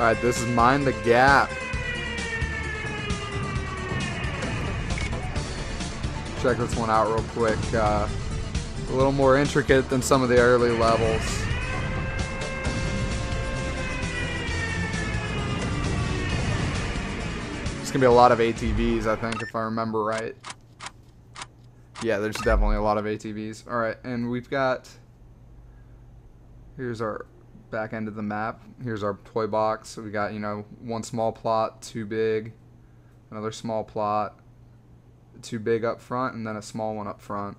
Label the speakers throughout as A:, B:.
A: Alright, this is Mind the Gap. Check this one out real quick. Uh, a little more intricate than some of the early levels. It's gonna be a lot of ATVs, I think, if I remember right. Yeah, there's definitely a lot of ATVs. Alright, and we've got... Here's our back end of the map. Here's our toy box. We got, you know, one small plot, too big, another small plot, too big up front, and then a small one up front.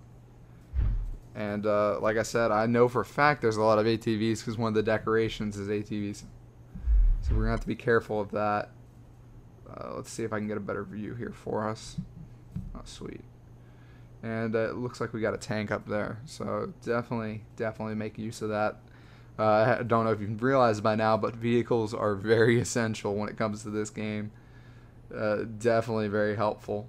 A: And uh, like I said, I know for a fact there's a lot of ATVs because one of the decorations is ATVs. So we're going to have to be careful of that. Uh, let's see if I can get a better view here for us. Oh, sweet. And uh, it looks like we got a tank up there. So definitely, definitely make use of that. Uh, I don't know if you've realized by now, but vehicles are very essential when it comes to this game. Uh, definitely very helpful.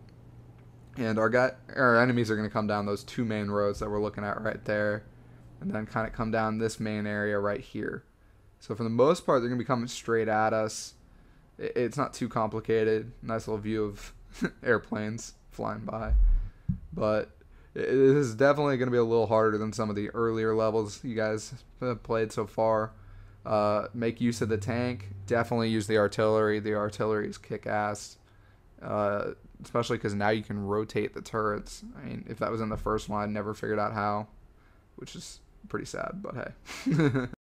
A: And our guy, our enemies are going to come down those two main roads that we're looking at right there, and then kind of come down this main area right here. So for the most part, they're going to be coming straight at us it's not too complicated. Nice little view of airplanes flying by. But it is definitely going to be a little harder than some of the earlier levels you guys have played so far. Uh, make use of the tank. Definitely use the artillery. The artillery is kick ass. Uh, especially because now you can rotate the turrets. I mean, if that was in the first one, I never figured out how, which is pretty sad, but hey.